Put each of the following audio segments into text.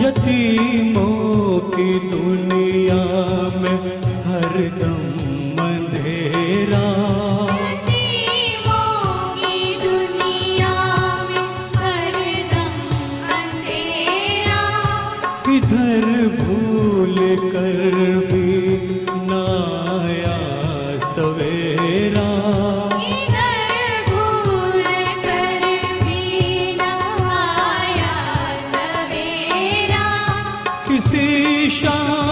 यतीमों की दुनिया में हरदम Krishna.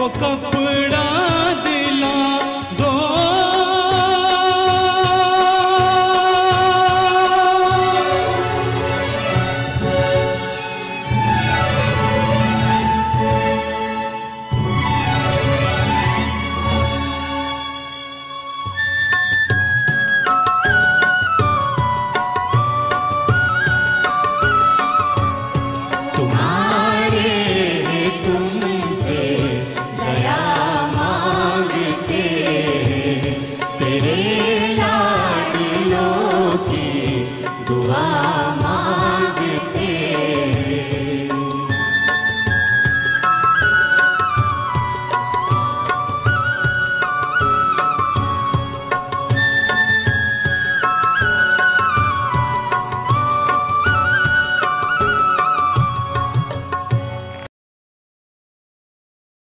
boca